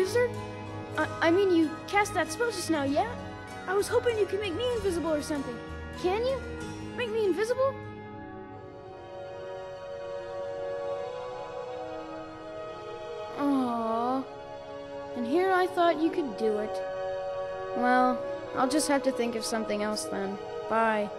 wizard? I, I mean, you cast that spell just now, yeah? I was hoping you could make me invisible or something. Can you? Make me invisible? Aww. And here I thought you could do it. Well, I'll just have to think of something else then. Bye.